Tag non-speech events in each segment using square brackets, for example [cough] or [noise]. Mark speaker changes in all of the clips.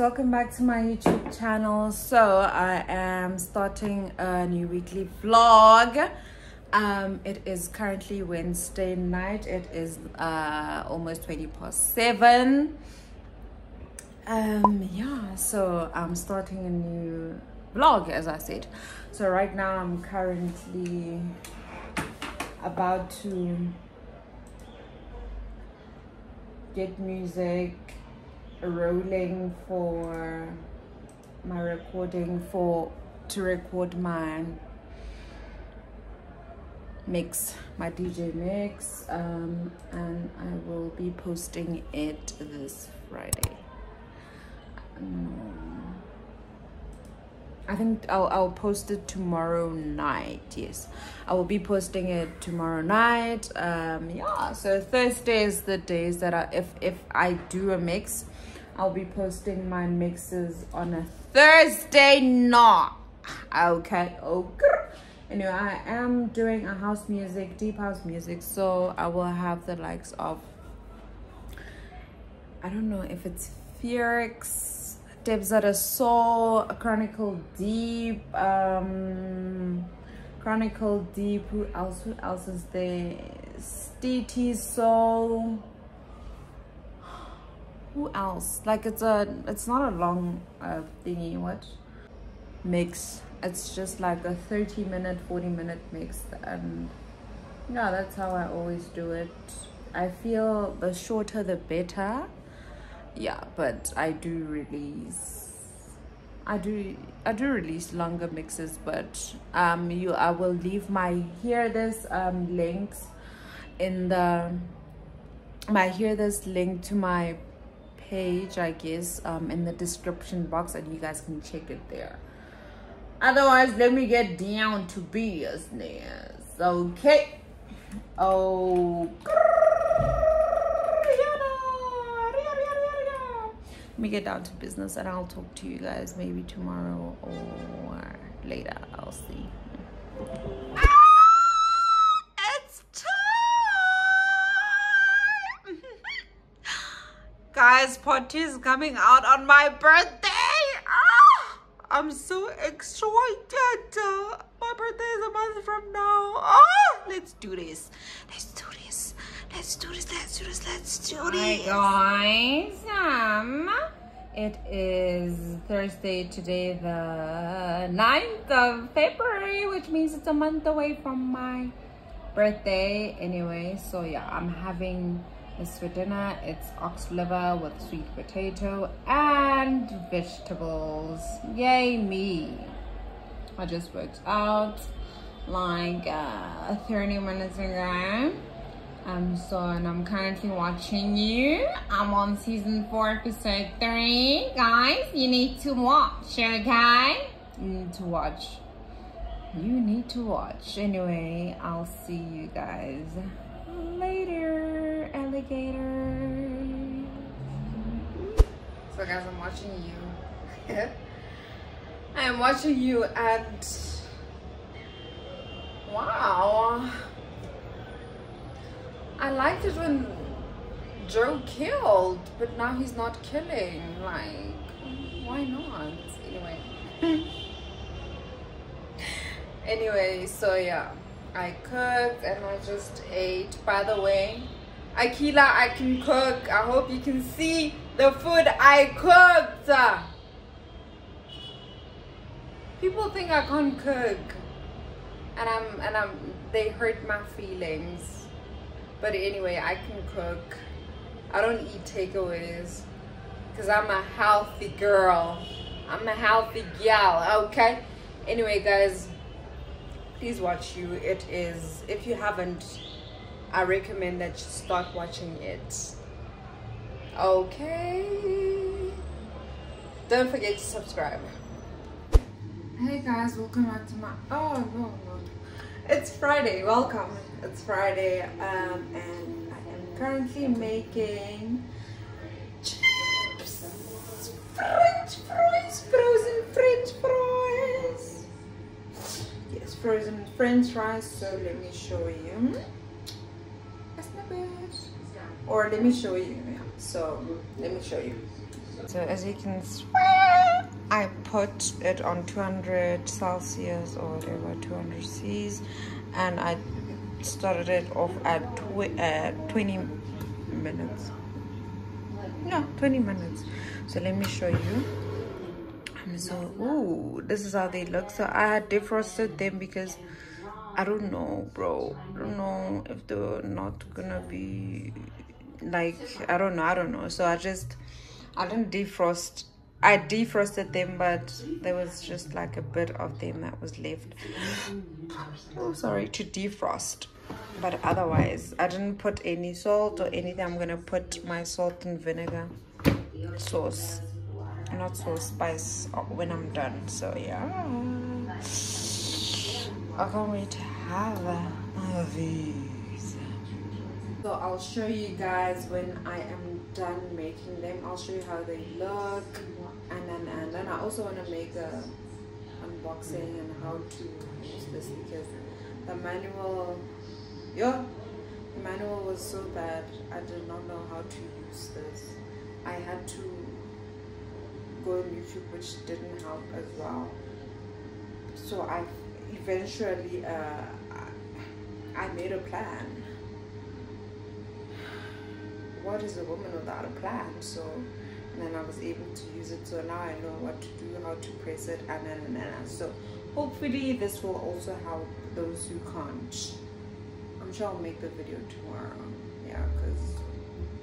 Speaker 1: welcome back to my youtube channel. So i am starting a new weekly vlog. Um it is currently wednesday night. It is uh almost 20 past 7 um yeah so i'm starting a new vlog as i said. So right now i'm currently about to get music rolling for my recording for to record my mix my dj mix um, and i will be posting it this friday. Um, i think I'll, I'll post it tomorrow night yes. I will be posting it tomorrow night um yeah so thursday is the days that i if if i do a mix I'll be posting my mixes on a Thursday night. Okay, okay. Anyway, I am doing a house music, deep house music, so I will have the likes of I don't know if it's Fierix, Debzada Soul, a Chronicle Deep, um Chronicle Deep, who else who else is there? DT Soul who else? Like it's a it's not a long uh, thingy what? Mix. It's just like a 30 minute 40 minute mix and yeah that's how i always do it. I feel the shorter the better. Yeah but i do release i do i do release longer mixes but um you i will leave my Hearthis um links in the my Hearthis link to my page i guess um, in the description box and you guys can check it there. Otherwise let me get down to business okay? Oh let me get down to business and i'll talk to you guys maybe tomorrow or later. I'll see guys party is coming out on my birthday. Ah, i'm so excited. My birthday is a month from now. Ah, let's do this. Let's do this. Let's do this. Let's do this. Let's do this. hi guys. Um it is thursday today the 9th of february which means it's a month away from my birthday. Anyway so yeah i'm having is for dinner. It's ox liver with sweet potato and vegetables. Yay me. I just worked out like uh, 30 minutes ago. Um, so, and I'm currently watching you. I'm on season 4, episode 3. Guys, you need to watch, okay? You need to watch. You need to watch. Anyway, I'll see you guys later, So guys, I'm watching you. [laughs] I am watching you and wow. I liked it when Joe killed, but now he's not killing. Like, why not? Anyway. [laughs] anyway, so yeah. I cooked and I just ate. By the way, Akila, I can cook. I hope you can see the food I cooked. People think I can't cook. And I'm and I'm they hurt my feelings. But anyway, I can cook. I don't eat takeaways. Cause I'm a healthy girl. I'm a healthy gal, okay? Anyway, guys, please watch you it is if you haven't i recommend that you start watching it. Okay. Don't forget to subscribe. Hey guys welcome back to my oh no no. It's friday welcome. It's friday um and i am currently making chips french fries frozen french fries. Yes frozen french fries so let me show you bad or let me show you so let me show you So as you can see, I put it on 200 Celsius or whatever, 200 C's, and I started it off at uh, 20 minutes. No, 20 minutes. So let me show you. So, ooh, this is how they look. So I had defrosted them because I don't know, bro. I don't know if they're not gonna be like I don't know. I don't know. So I just I didn't defrost. I defrosted them, but there was just like a bit of them that was left. Oh, sorry to defrost. But otherwise, I didn't put any salt or anything. I'm gonna put my salt and vinegar sauce, not sauce spice, uh, when I'm done. So yeah. I can't wait to have these. So I'll show you guys when I am done making them. I'll show you how they look and then and then I also want to make a unboxing and how to use this because the manual yeah the manual was so bad I did not know how to use this. I had to go on YouTube which didn't help as well. So I eventually uh, I made a plan. What is a woman without a plan? So and then I was able to use it. So now I know what to do, how to press it, and then and then. So hopefully this will also help those who can't. I'm sure I'll make the video tomorrow. Yeah, because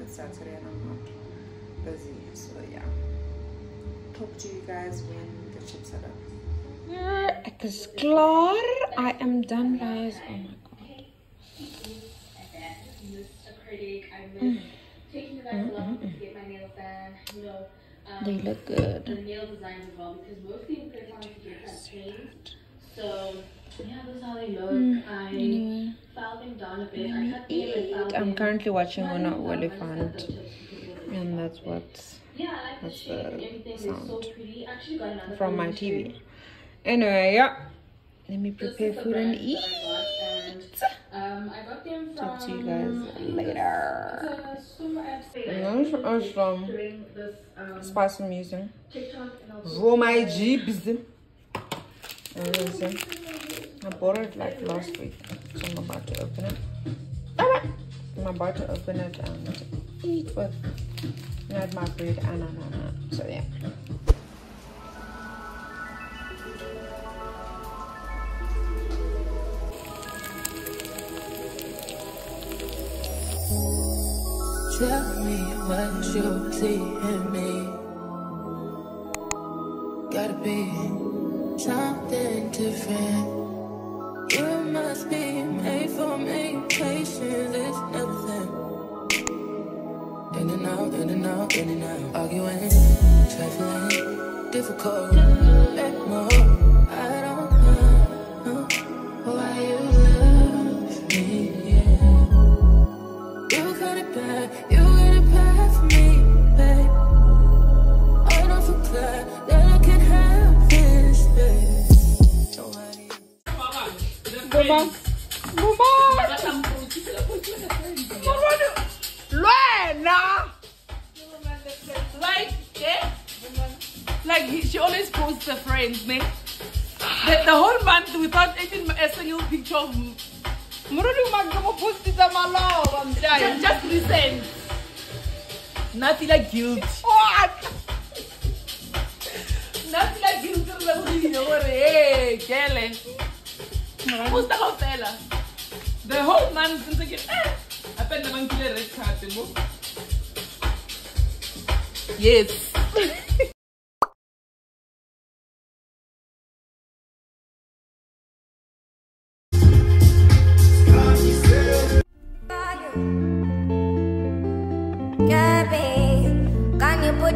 Speaker 1: it's Saturday and I'm not busy. So yeah. Talk to you guys when the chips are done. Ek is klaar. I am done guys. Oh my god. Mm. they look good. The nail design as well because mostly in get paint. So yeah, that's how they look. Mm. I filed them down a bit. I cut them I'm currently watching Ona Elephant. And that's what yeah, that's the sound from my TV. Anyway, yeah. Let me prepare food and eat. Um, I got them from Talk to you guys later. And this from um, Spice I'm using. Roll my jeeps. I bought it like last week. So I'm about to open it. I'm about to open it and eat with not my bread and anana. So yeah.
Speaker 2: Tell me what you see in me. Gotta be something different. You must be made for me. Patience is nothing. In and out, in and out, in and out. Arguing, trifling, difficult.
Speaker 3: Like, she always posts her friends, man. The, the whole month without even a single picture of
Speaker 1: Muruli magamo post it malo.
Speaker 3: Just, just recent. Nothing like guilt.
Speaker 1: What?
Speaker 3: Nothing like guilt. Hey, Kelly. Musta kaofela. The whole month ntse ke eh hape nna nkile red card mo. Yes. [laughs]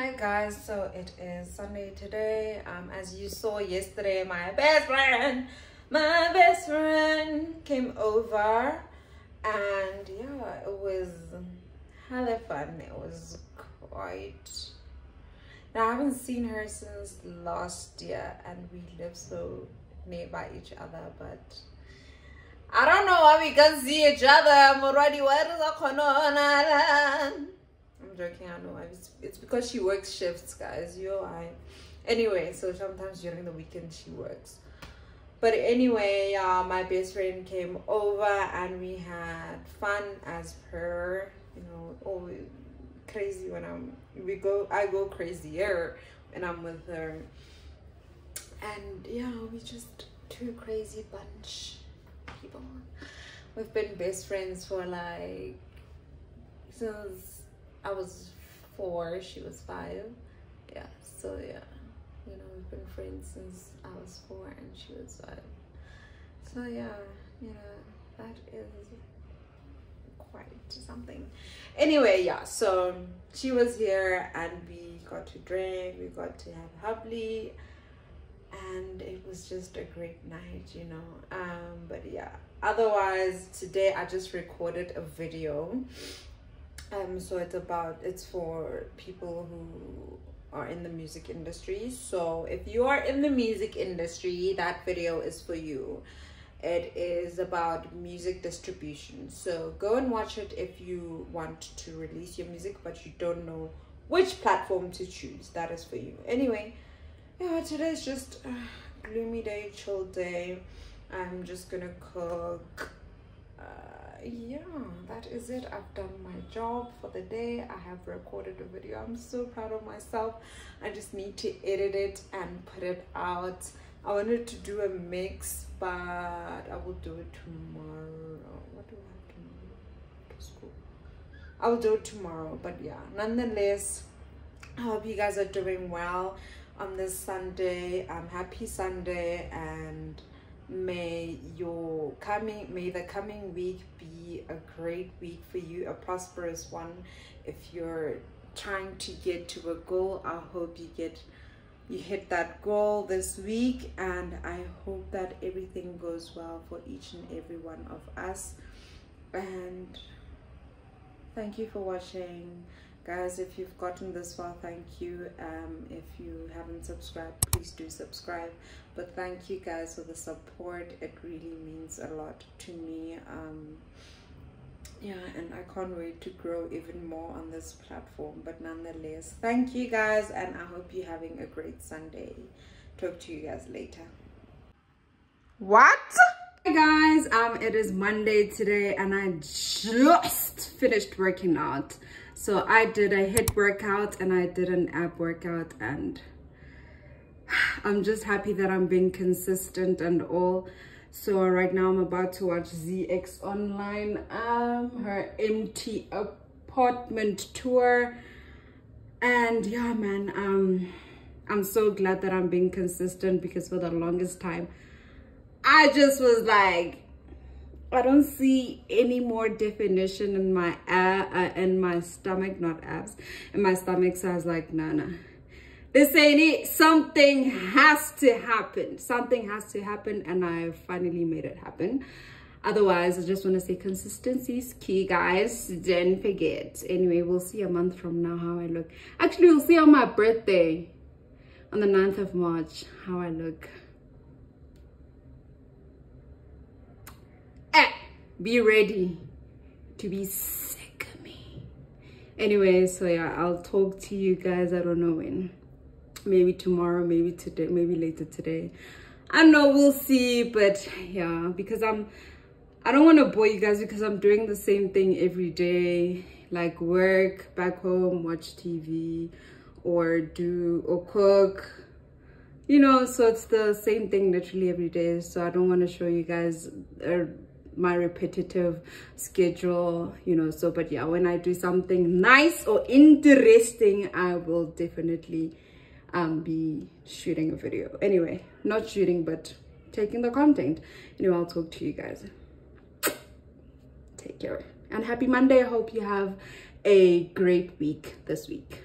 Speaker 1: Hi guys, so it is Sunday today. Um, as you saw yesterday, my best friend, my best friend came over, and yeah, it was hella fun. It was quite. Now I haven't seen her since last year, and we live so nearby each other, but. I don't know why we can't see each other. I'm already where is? I'm joking, I know. It's, it's because she works shifts, guys. You, I. Anyway, so sometimes during the weekend she works. But anyway, uh, my best friend came over and we had fun as per, you know, always crazy when I'm, we go, I go crazier when I'm with her. And yeah, we just two crazy bunch people. We've been best friends for like since I was four, she was five. Yeah, so yeah, you know, we've been friends since I was four and she was five. So yeah, you know, that is quite something. Anyway, yeah, so she was here and we got to drink, we got to have hubbly and it was just a great night you know um but yeah otherwise today i just recorded a video um so it's about it's for people who are in the music industry. So if you are in the music industry that video is for you. It is about music distribution. So go and watch it if you want to release your music but you don't know which platform to choose. That is for you. Anyway yeah today's just a gloomy day chill day. I'm just gonna cook yeah that is it. I've done my job for the day. I have recorded a video. I'm so proud of myself. I just need to edit it and put it out. I wanted to do a mix but i will do it tomorrow. What do i have tomorrow to school. I will do it tomorrow but yeah nonetheless i hope you guys are doing well on this Sunday. Um, happy Sunday and may your coming may the coming week be a great week for you, a prosperous one. If you're trying to get to a goal, I hope you get you hit that goal this week and I hope that everything goes well for each and every one of us. And thank you for watching guys if you've gotten this far thank you. Um if you haven't subscribed please do subscribe. But thank you guys for the support. It really means a lot to me. Um yeah and i can't wait to grow even more on this platform. But nonetheless thank you guys and i hope you're having a great sunday. Talk to you guys later. What Hey guys, um, it is Monday today and I just finished working out. So I did a HIIT workout and I did an ab workout and I'm just happy that I'm being consistent and all. So right now I'm about to watch ZX Online, um, her empty apartment tour. And yeah, man, um, I'm so glad that I'm being consistent because for the longest time, I just was like, I don't see any more definition in my uh, uh, in my stomach, not abs, in my stomach. So I was like, nah, nah. This ain't it. Something has to happen. Something has to happen, and I finally made it happen. Otherwise, I just want to say consistency is key, guys. Don't forget. Anyway, we'll see a month from now how I look. Actually, we'll see on my birthday, on the 9th of March, how I look. Be ready to be sick of me. Anyway, so yeah, I'll talk to you guys. I don't know when. Maybe tomorrow, maybe today, maybe later today. I don't know, we'll see. But yeah, because I'm, I don't want to bore you guys because I'm doing the same thing every day. Like work, back home, watch TV, or do, or cook you know so it's the same thing literally every day so i don't want to show you guys a my repetitive schedule you know so but yeah when i do something nice or interesting i will definitely um be shooting a video. Anyway not shooting but taking the content. Anyway i'll talk to you guys. Take care. And happy monday. I hope you have a great week this week.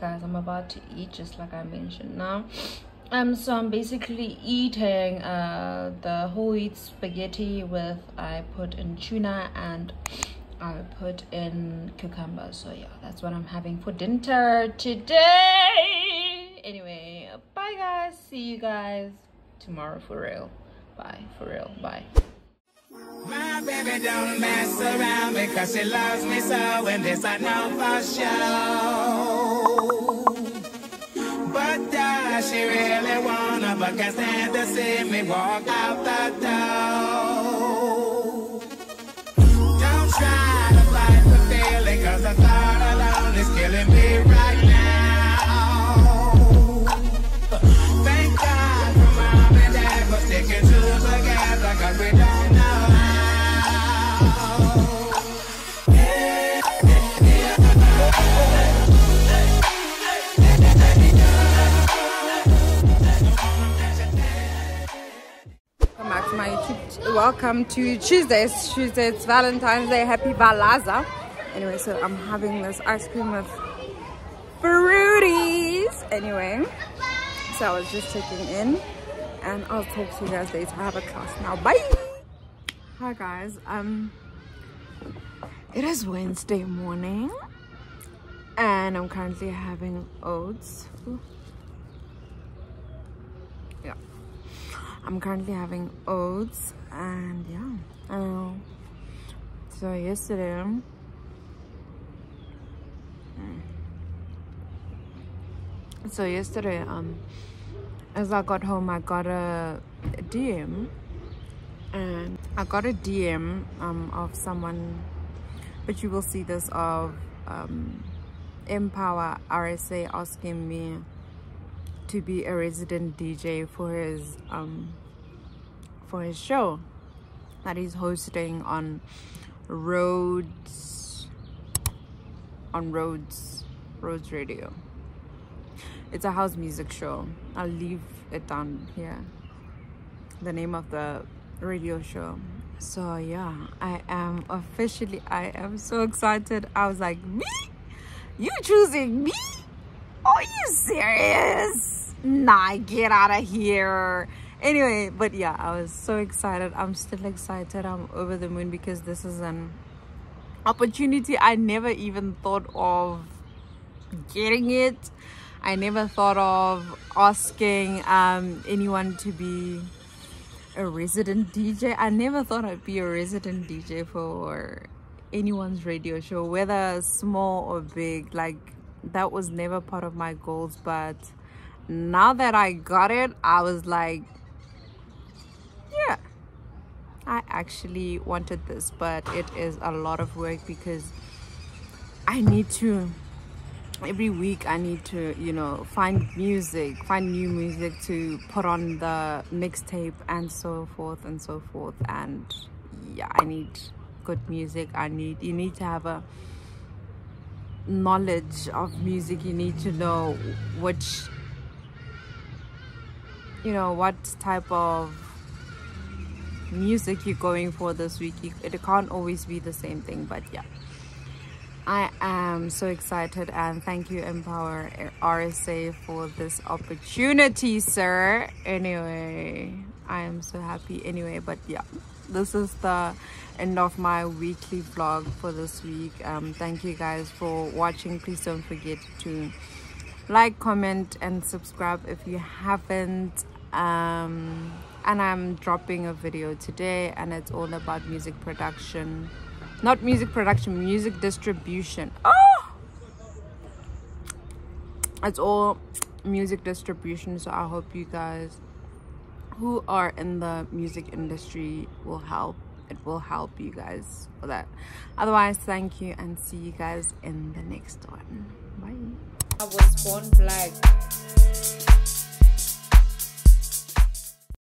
Speaker 1: Guys i'm about to eat just like i mentioned now um so i'm basically eating uh the whole wheat spaghetti with i put in tuna and i put in cucumber. So yeah that's what i'm having for dinner today. Anyway bye guys. See you guys tomorrow for real. Bye for real. Bye.
Speaker 4: My baby don't mess around because she loves me so and this I know for sure. Does she really wanna but can't stand to see me walk out the door?
Speaker 1: Welcome to Tuesdays. Tuesday, it's Valentine's Day. Happy Valaza. Anyway, so I'm having this ice cream with fruities. Anyway, so I was just checking in and I'll talk to you guys later. I have a class now. Bye. Hi guys. Um, it is Wednesday morning and I'm currently having oats. Ooh. Yeah. I'm currently having oats and yeah. So yesterday mm. so yesterday um as I got home I got a DM and I got a DM um of someone but you will see this of um Empower RSA asking me to be a resident DJ for his um for his show that he's hosting on Rhodes on Rhodes Rhodes Radio. It's a house music show. I'll leave it down here. The name of the radio show. So yeah, I am officially I am so excited. I was like, me? You choosing me? Are you serious? Nah, get out of here. Anyway, but yeah, I was so excited. I'm still excited. I'm over the moon because this is an opportunity I never even thought of getting it. I never thought of asking um, anyone to be a resident DJ. I never thought I'd be a resident DJ for anyone's radio show, whether small or big. Like that was never part of my goals, but now that I got it, I was like, I actually wanted this, but it is a lot of work because I need to every week I need to, you know, find music, find new music to put on the mixtape and so forth and so forth. And yeah, I need good music. I need, you need to have a knowledge of music. You need to know which, you know, what type of music you're going for this week. It can't always be the same thing, but yeah. I am so excited and thank you Empower RSA for this opportunity sir anyway I am so happy anyway but yeah this is the end of my weekly vlog for this week um thank you guys for watching please don't forget to like comment and subscribe if you haven't um and I'm dropping a video today and it's all about music production. Not music production music distribution. Oh it's all music distribution so i hope you guys who are in the music industry will help. It will help you guys for that. Otherwise thank you and see you guys in the next one. Bye. I was born black